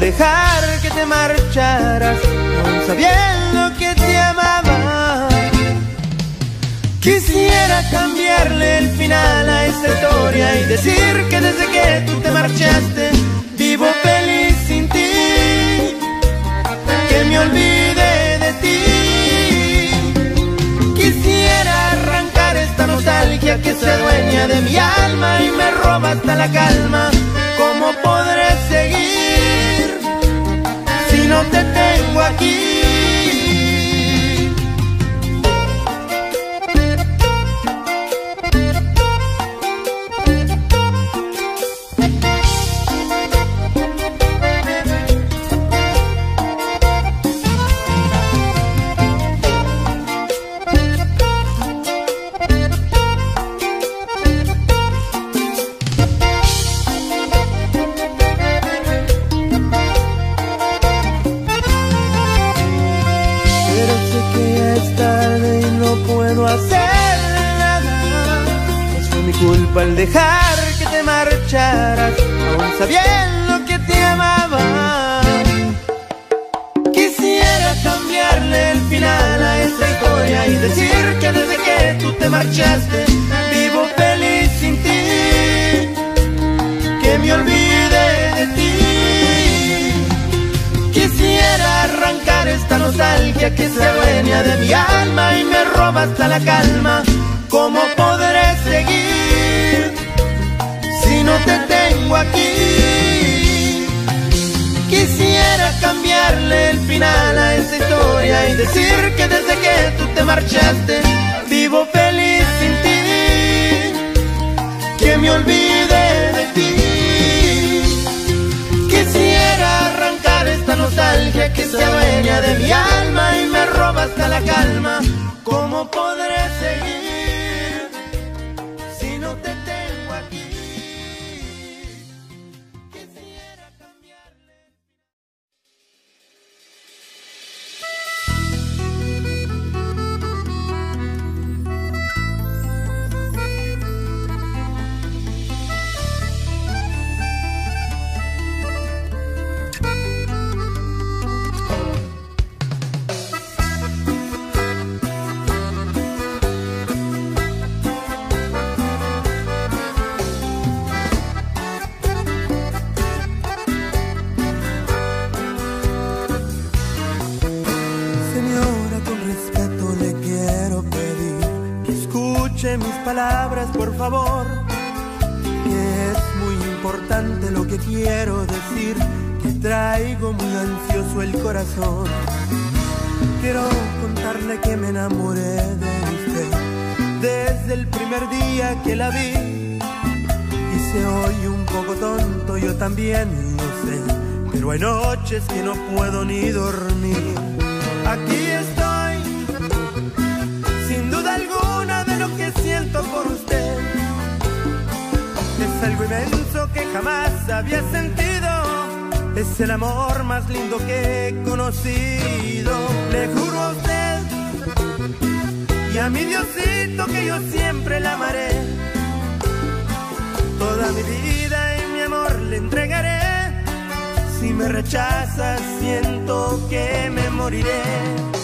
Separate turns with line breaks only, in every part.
dejar que te marcharas sabiendo que te amaba Quisiera cambiarle el final a esta historia Y decir que desde que tú te marchaste Vivo feliz sin ti Que me olvide de ti nostalgia que se dueña de mi alma y me roba hasta la calma. ¿Cómo no te tengo aquí? Vivo feliz sin ti, que me olvide de ti. Quisiera arrancar esta nostalgia que se dueña de mi alma y me roba hasta la calma. ¿Cómo podré seguir? no te tengo aquí. Quisiera cambiarle el final a esta historia y decir que desde que tú te marchaste vivo feliz me olvide de ti. Quisiera arrancar esta nostalgia que se adueña de mi alma y me roba hasta la calma. ¿Cómo podré seguir? Palabras, por favor, que es muy importante lo que quiero decir, que traigo muy ansioso el corazón. Quiero contarle que me enamoré de usted desde el primer día que la vi. Y se oye un poco tonto, yo también lo sé, pero hay noches que no puedo ni dormir. Aquí estoy, algo inmenso que jamás había sentido. Es el amor más lindo que he conocido. Le juro a usted y a mi Diosito que yo siempre la amaré. Toda mi vida y mi amor le entregaré. Si me rechazas, siento que me moriré.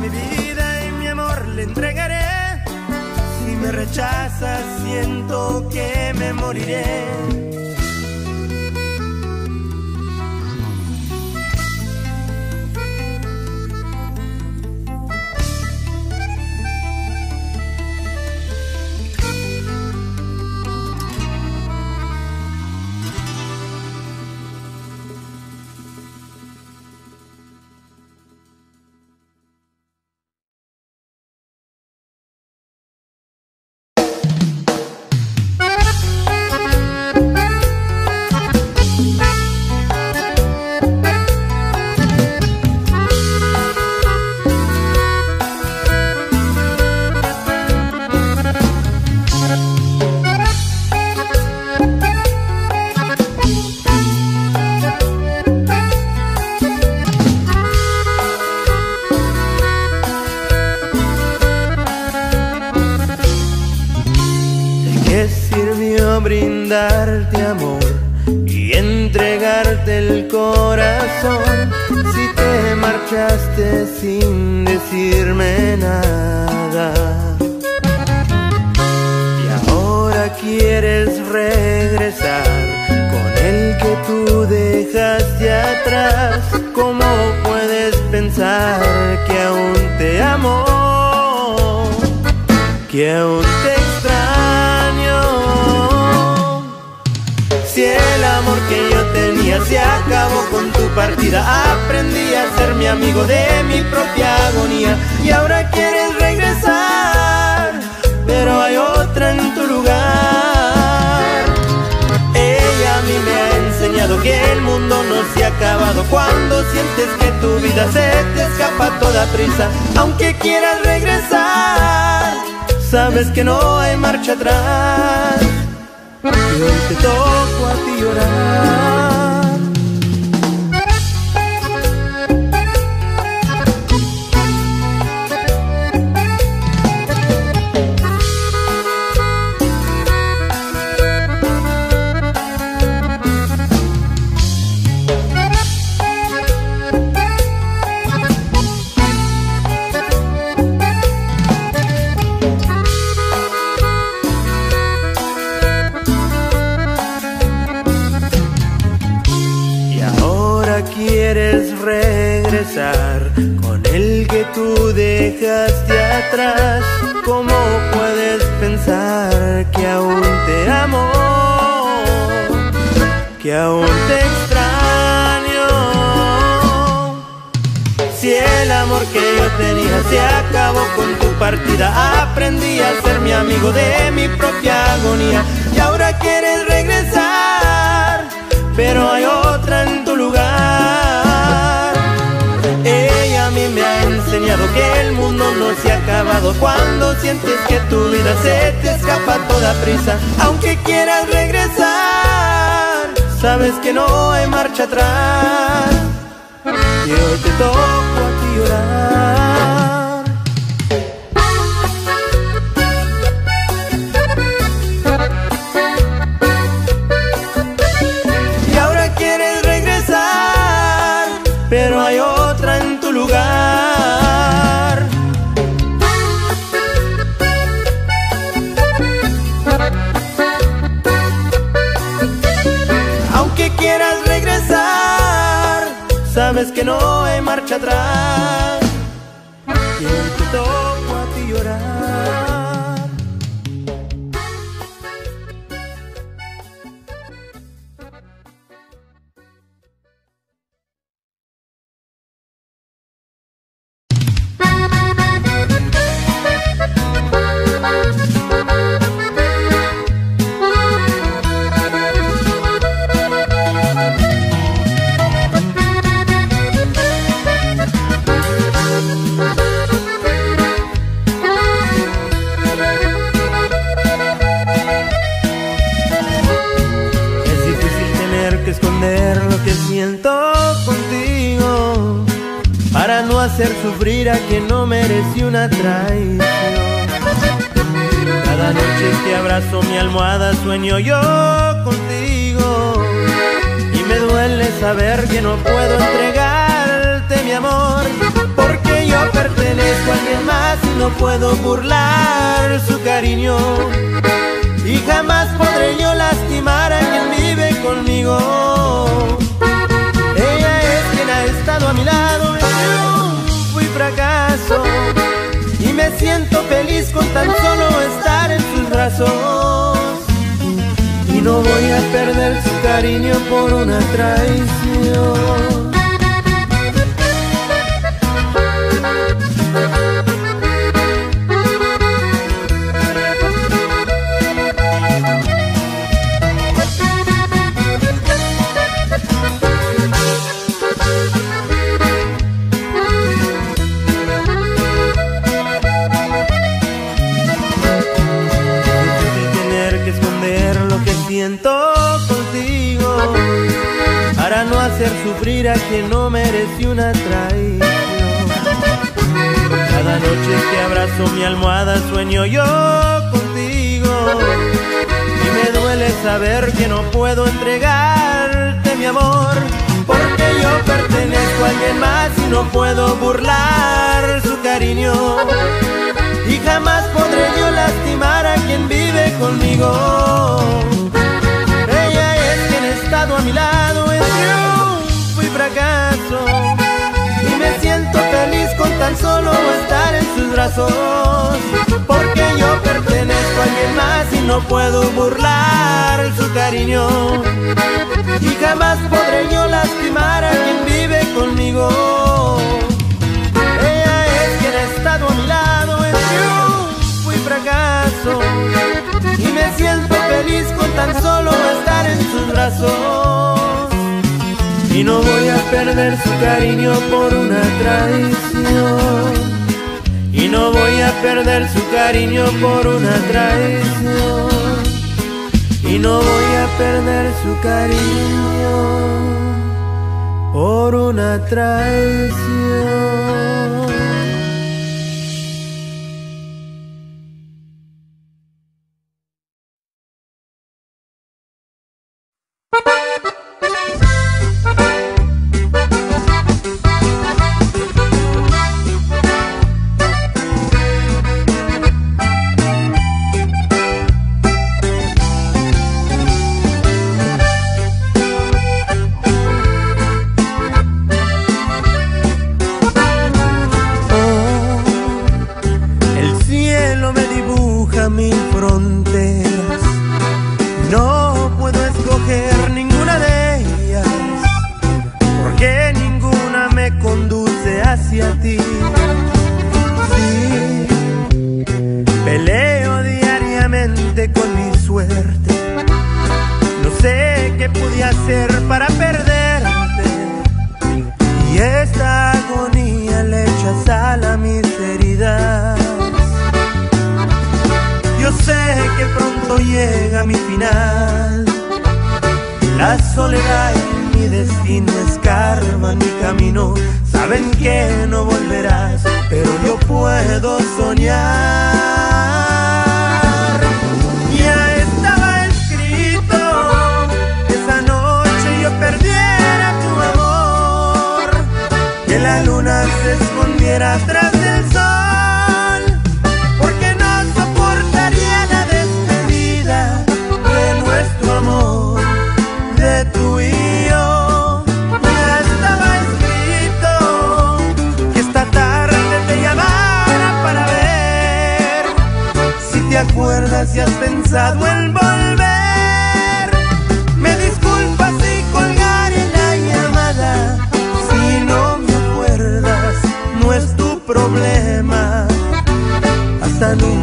Mi vida y mi amor le entregaré. Si me rechazas, siento que me moriré. Corazón si te marchaste sin decirme nada? Y ahora quieres regresar con el que tú dejaste atrás. ¿Cómo puedes pensar que aún te amo? Que aún te tenía se acabó con tu partida, aprendí a ser mi amigo de mi propia agonía. Y ahora quieres regresar, pero hay otra en tu lugar. Ella a mí me ha enseñado que el mundo no se ha acabado cuando sientes que tu vida se te escapa toda prisa. Aunque quieras regresar, sabes que no hay marcha atrás. Y hoy te toco a ti llorar. Tú dejaste atrás. ¿Cómo puedes pensar que aún te amo? Que aún te extraño. Si el amor que yo tenía se acabó con tu partida, aprendí a ser mi amigo de mi propia agonía. Y ahora quieres regresar, pero hay que el mundo no se ha acabado cuando sientes que tu vida se te escapa a toda prisa. Aunque quieras regresar, sabes que no hay marcha atrás. Y hoy te toco a ti llorar. Sabes que no hay marcha atrás. Saber que no puedo entregarte mi amor porque yo pertenezco a alguien más y no puedo burlar su cariño y jamás podré yo lastimar a quien vive conmigo. Ella es quien ha estado a mi lado en fui fracaso y me siento feliz con tan solo estar en sus brazos. No voy a perder su cariño por una traición. Sufrir a quien no merece una traición. Cada noche que abrazo mi almohada sueño yo contigo. Y me duele saber que no puedo entregarte mi amor. Porque yo pertenezco a alguien más y no puedo burlar su cariño. Y jamás podré yo lastimar a quien vive conmigo. Solo estar en sus brazos. Porque yo pertenezco a alguien más y no puedo burlar su cariño. Y jamás podré yo lastimar a quien vive conmigo. Ella es quien ha estado a mi lado en yo fui fracaso. Y me siento feliz con tan solo estar en sus brazos y no voy a perder su cariño por una traición. Y no voy a perder su cariño por una traición. Y no voy a perder su cariño por una traición. has pensado en volver. Me disculpas si colgaré la llamada. Si no me acuerdas, no es tu problema. Hasta nunca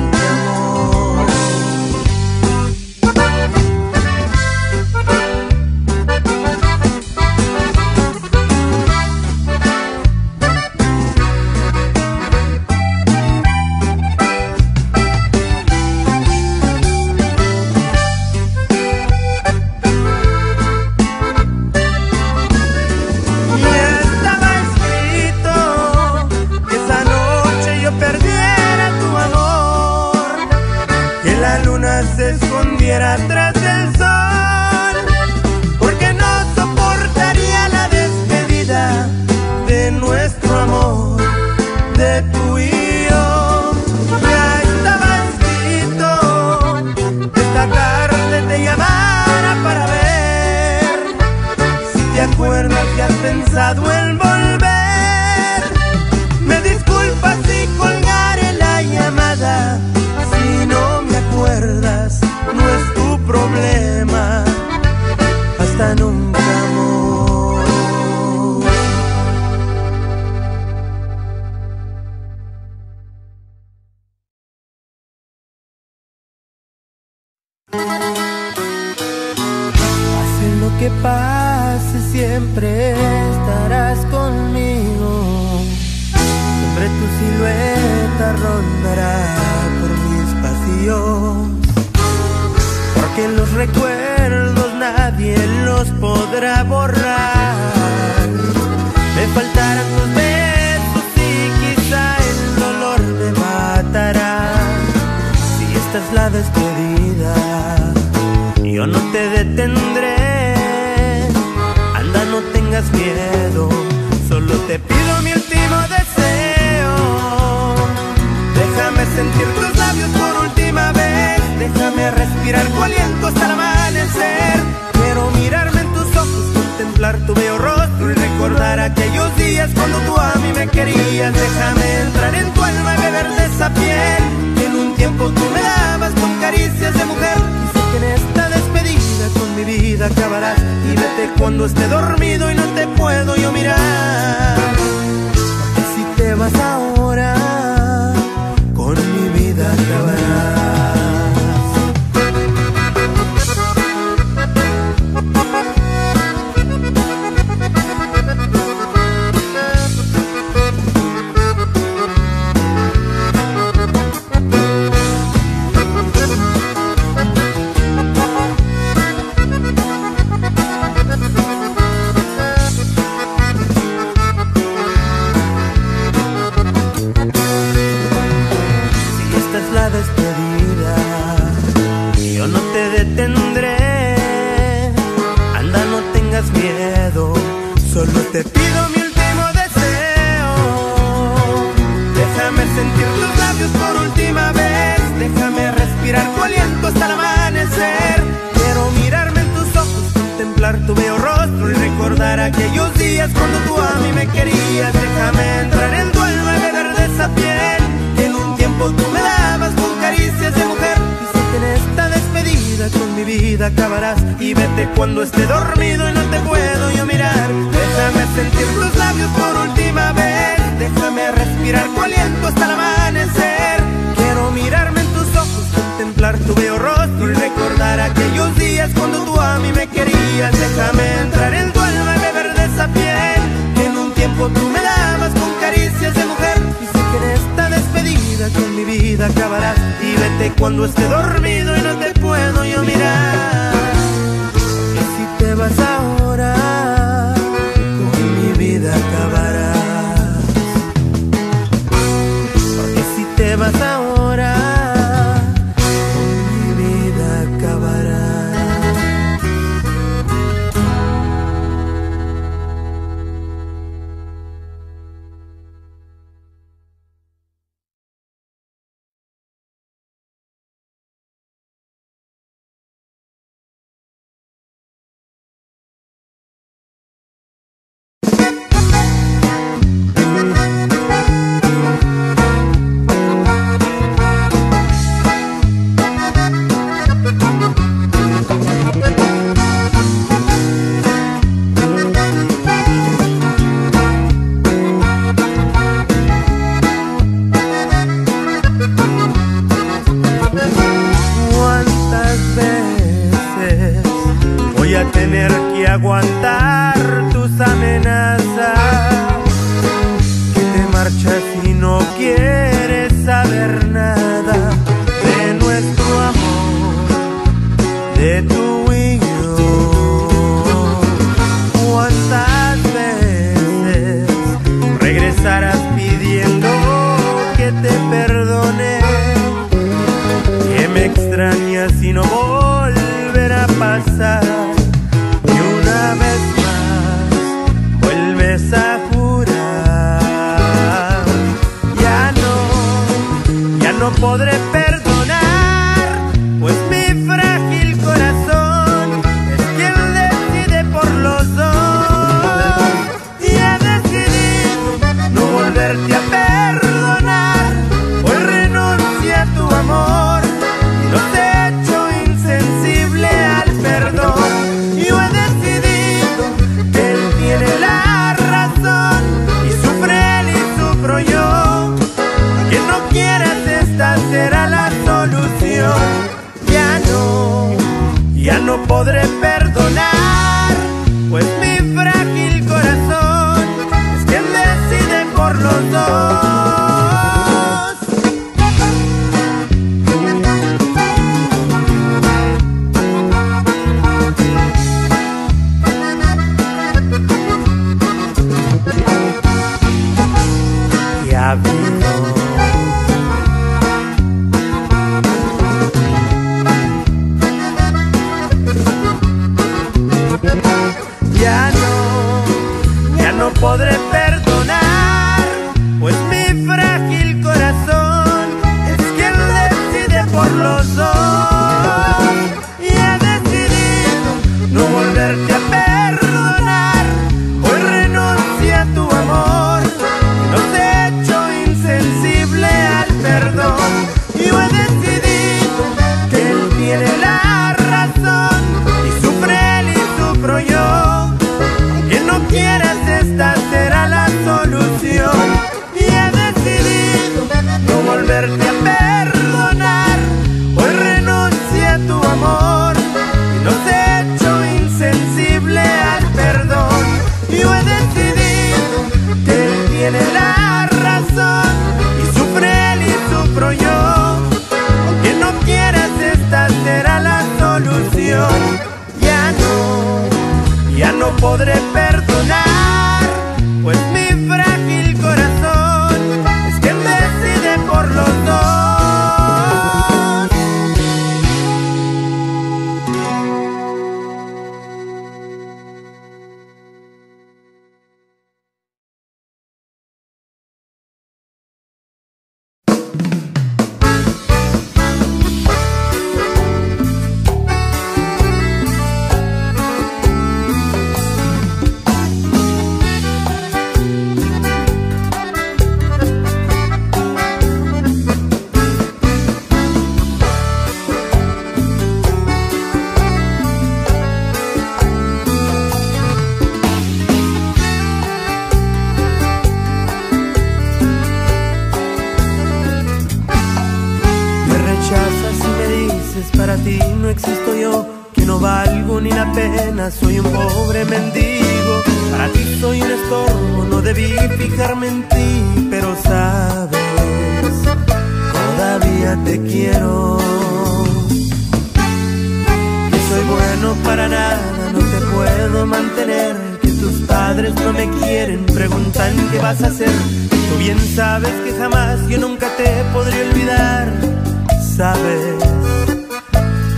yo no te detendré. Anda, no tengas miedo, solo te pido mi último deseo. Déjame sentir tus labios por última vez, déjame respirar tu aliento hasta el amanecer. Quiero mirarme en tus ojos, contemplar tu bello rostro y recordar aquellos días cuando tú a mí me querías. Déjame entrar en tu alma y beber de esa piel en un tiempo tú me dabas con caricias de mujer. Y sé que despedida con mi vida acabarás y vete cuando esté dormido y no te puedo yo mirar. Si te vas ahora, con mi vida acabarás. Detendré. Anda, no tengas miedo, solo te pido mi último deseo. Déjame sentir tus labios por última vez, déjame respirar tu aliento hasta el amanecer. Quiero mirarme en tus ojos, contemplar tu bello rostro y recordar aquellos días cuando tú a mí me querías. Déjame entrar en alma y beber de esa piel que en un tiempo tú me dabas con caricias de mujer. Con mi vida acabarás y vete cuando esté dormido y no te puedo yo mirar. Déjame sentir tus labios por última vez, déjame respirar tu aliento hasta el amanecer. Quiero mirarme en tus ojos, contemplar tu bello rostro y recordar aquellos días cuando tú a mí me querías. Déjame entrar en tu alma y beber de esa piel que en un tiempo tú me dabas con caricias de mujer. Y sé que en esta despedida con mi vida acabarás y vete cuando esté dormido y no te puedo yo mirar. Que si te vas ahora, con mi vida acabarás. Porque si te vas ahora, extrañas y no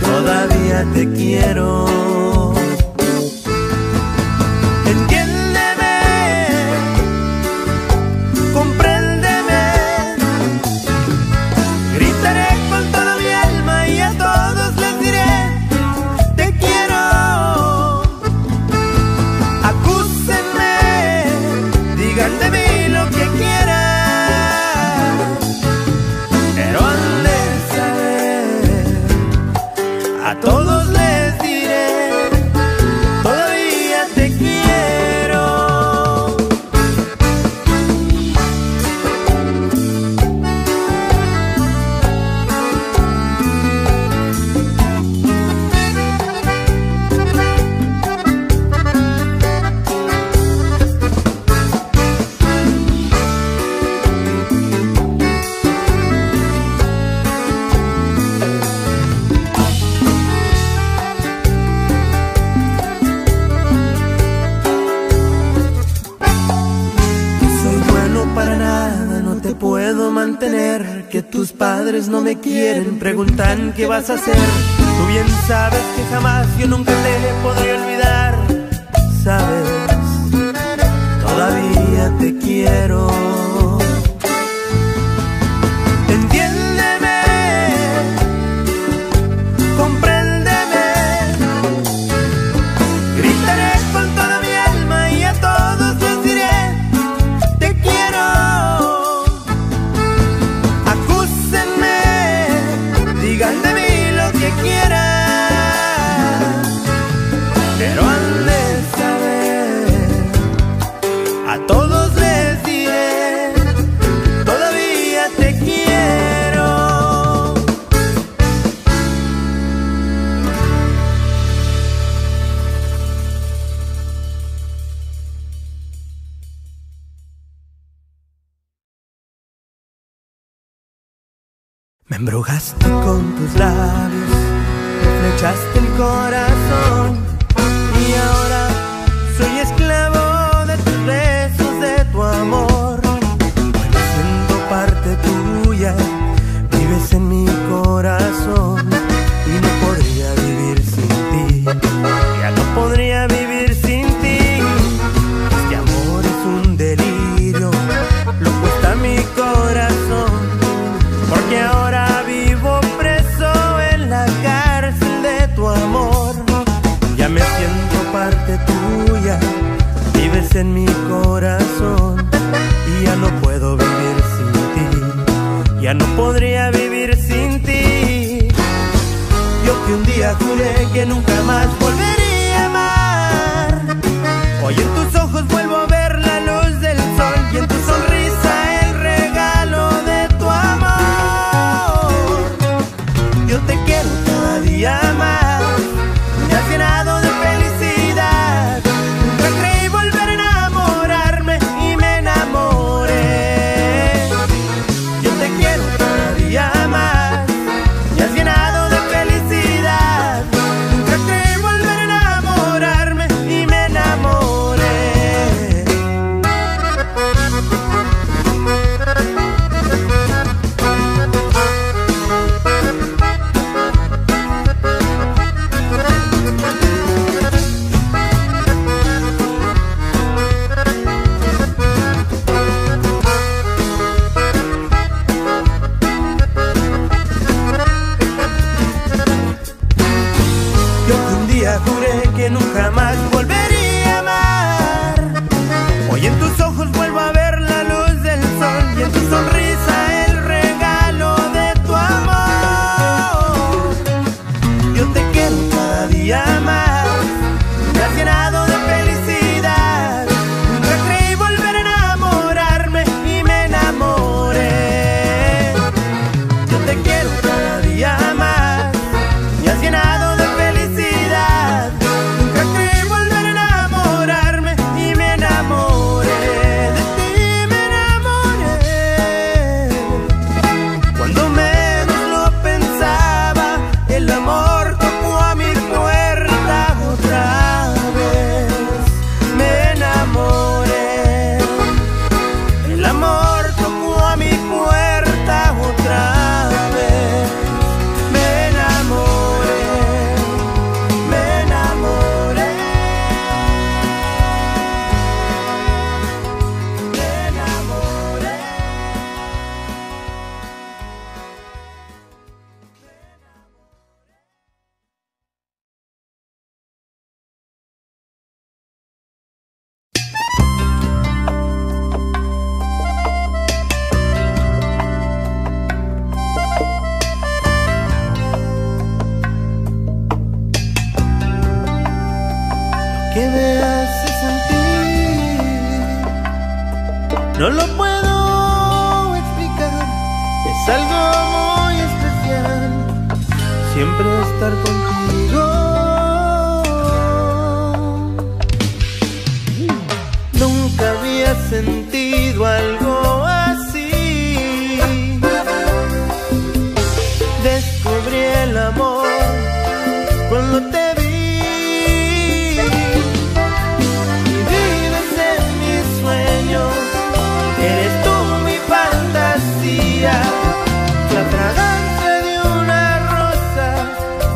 todavía te quiero. quieren, preguntan qué vas a hacer. Tú bien sabes que jamás yo nunca te podré olvidar. Sabes, todavía te quiero. Embrujaste con tus labios, flechaste el corazón y ahora soy esclavo de tus besos, de tu amor. Siendo parte tuya, vives en mi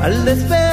al
despedir.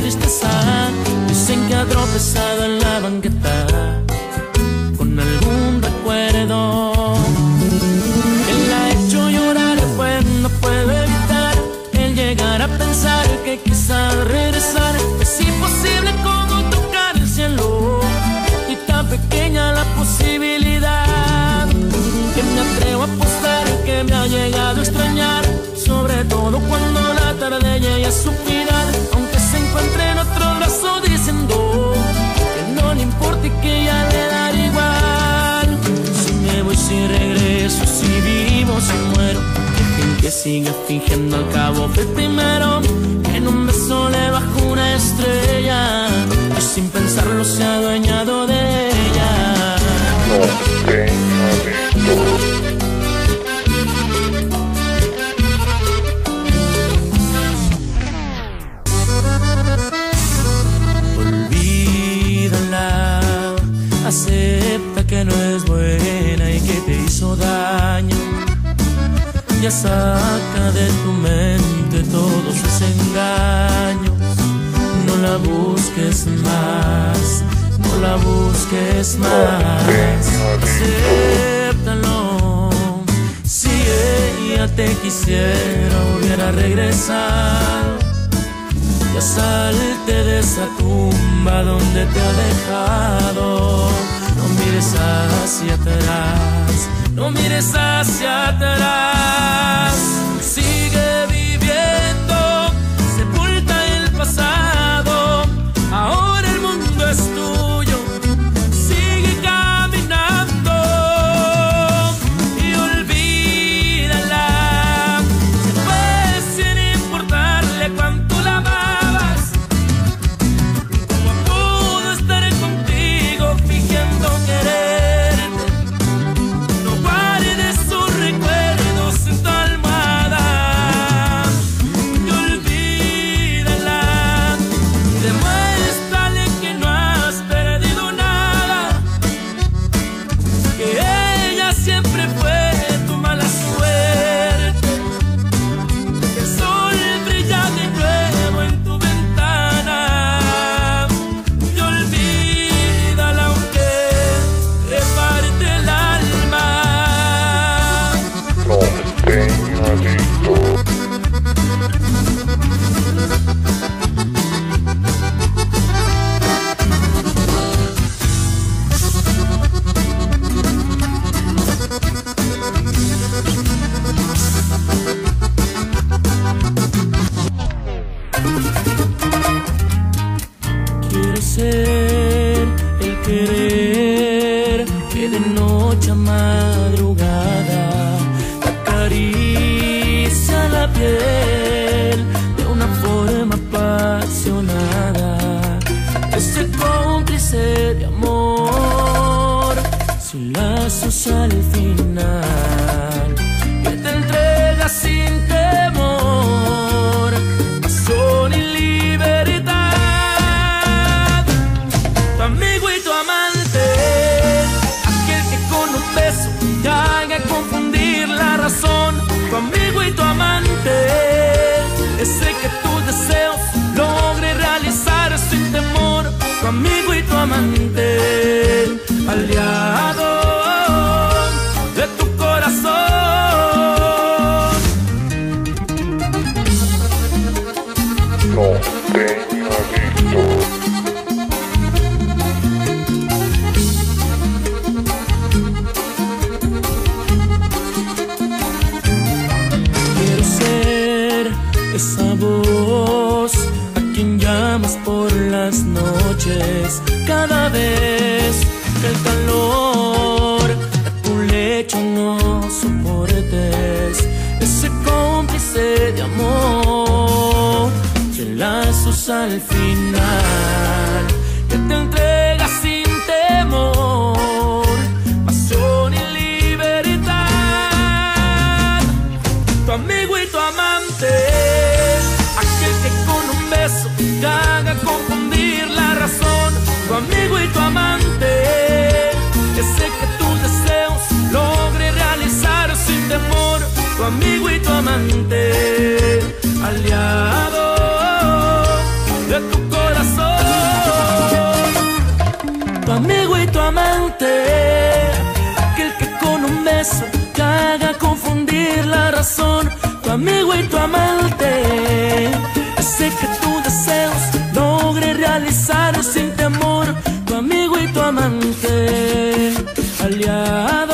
Tristeza. Dicen que ha tropezado en la banqueta con algún recuerdo. Él ha hecho llorar, pues no puedo evitar el llegar a pensar que quizá regresar es imposible como tocar el cielo y tan pequeña la posibilidad que me atrevo a apostar que me ha llegado a extrañar, sobre todo cuando la tarde llegue a su final, siga fingiendo al cabo. Del primero, en un beso le bajo una estrella, y sin pensarlo se ha adueñado Ya saca de tu mente todos sus engaños. No la busques más, no la busques más. Acéptalo. Si ella te quisiera, hubiera regresado. Ya salte de esa tumba donde te ha dejado. No mires hacia atrás, no mires hacia atrás. tus deseos logre realizar sin temor, tu amigo y tu amante, aliado.